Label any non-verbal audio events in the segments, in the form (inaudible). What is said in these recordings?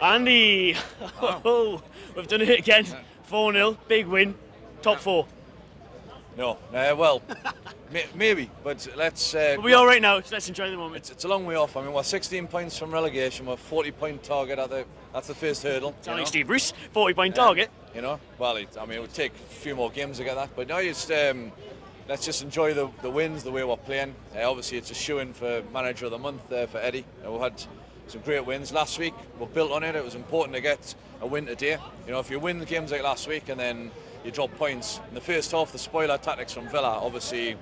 Andy, (laughs) oh, we've done it again. 4 0, big win, top four. No, uh, well, (laughs) may, maybe, but let's. Uh, We'll be all right now, so let's enjoy the moment. It's, it's a long way off. I mean, we're 16 points from relegation. We're 40 point target at the. That's the first hurdle. You only know? Steve Bruce, 40 point target. You know, well, it, I mean, it would take a few more games to get that, but now just um, let's just enjoy the, the wins, the way we're playing. Uh, obviously, it's a shoe in for manager of the month uh, for Eddie. Uh, we had some great wins last week. We built on it. It was important to get a win today. You know, if you win the games like last week and then you drop points in the first half, the spoiler tactics from Villa, obviously.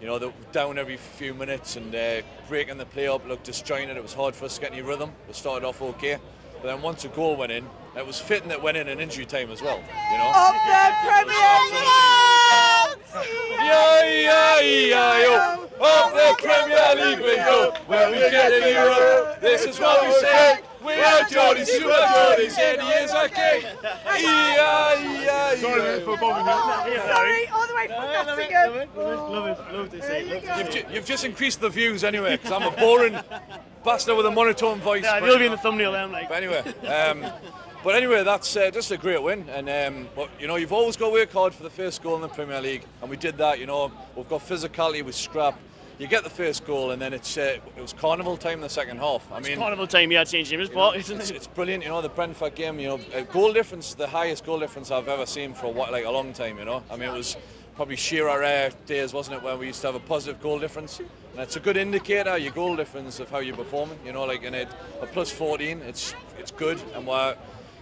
You know, they were down every few minutes and uh, breaking the play up, looked disjointed. It was hard for us to get any rhythm. We started off okay. But then once a goal went in, it was fitting that went in in injury time as well. You know. Of the Premier League! Yeah, yeah, yeah, yo. Up the Premier League we we get in Europe. This is what we say. We are Geordie, Super Geordies, and he is our king. Yeah, yeah, yeah. Sorry, all the way from Nottingham. Love it, love it. love to You've, see ju- it. you've just increased the views anyway, because I'm a boring bastard with a monotone voice. Yeah, you'll be in the thumbnail then, like. But anyway, um, but anyway, that's uh, just a great win. And um, but you know, you've always got to work hard for the first goal in the Premier League, and we did that. You know, we've got physicality with scrap. You get the first goal, and then it's uh, it was carnival time in the second half. I mean, Carnival time, yeah, St James Park, isn't it's, it? it's brilliant. You know, the Brentford game. You know, uh, goal difference, the highest goal difference I've ever seen for what like a long time. You know, I mean, it was probably Shearer rare days, wasn't it, where we used to have a positive goal difference. And it's a good indicator, your goal difference of how you're performing. You know, like in it, a plus 14, it's it's good, and we're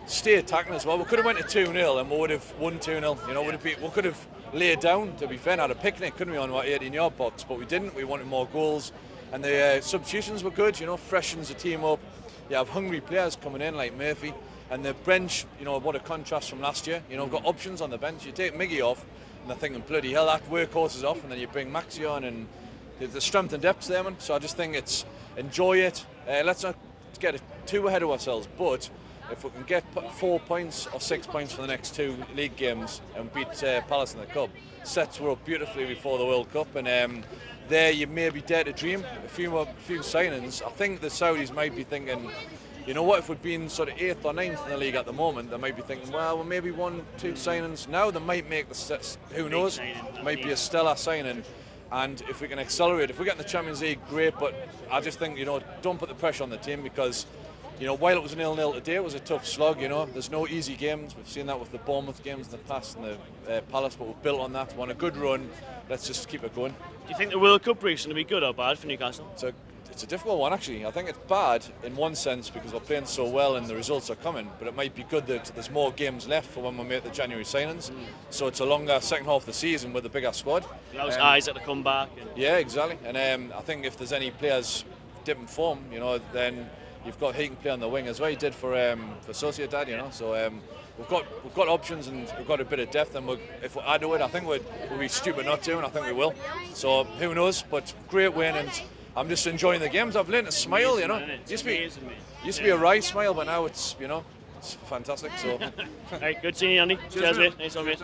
stay attacking as well. We could have went to 2 0 and we would have won 2 0. You know, would have been, we could have laid down, to be fair, and had a picnic, couldn't we, on our 18 yard box, but we didn't. We wanted more goals, and the uh, substitutions were good, you know, freshens the team up. You have hungry players coming in like Murphy, and the bench, you know, what a contrast from last year. You know, got options on the bench. You take Miggy off, and they're thinking, bloody hell, that workhorse is off, and then you bring Maxi on, and the, the strength and depth there, man. So I just think it's enjoy it. Uh, let's not get too ahead of ourselves, but if we can get four points or six points for the next two league games and beat uh, Palace in the Cup, sets were up beautifully before the World Cup, and um, there you may be dare to dream a few more, few signings. I think the Saudis might be thinking. You know what? If we'd been sort of eighth or ninth in the league at the moment, they might be thinking, well, well maybe one, two signings. Now they might make the sets. Who knows? Might be a stellar signing. And if we can accelerate, if we get in the Champions League, great. But I just think you know, don't put the pressure on the team because you know, while it was nil nil today, it was a tough slog. You know, there's no easy games. We've seen that with the Bournemouth games in the past and the uh, Palace, but we've built on that. We're a good run. Let's just keep it going. Do you think the World Cup break's going to be good or bad for Newcastle? It's a, it's a difficult one actually. I think it's bad in one sense because we're playing so well and the results are coming, but it might be good that there's more games left for when we make the January signings. So it's a longer second half of the season with a bigger squad. Allows Um, eyes at the comeback. And Yeah, exactly. And um, I think if there's any players dipping form, you know, then you've got he can play on the wing as well. He did for um, for Sociedad, you know. So um, we've got we've got options and we've got a bit of depth. And if we add to it, I think we'd, we'd be stupid not to, and I think we will. So who knows? But great win, and I'm just enjoying the games. I've learned to smile, you know. It? Used to be used to be a wry smile, but now it's you know it's fantastic. So. (laughs) Right, good seeing you, Andy. Cheers, mate. mate. Nice one, mate.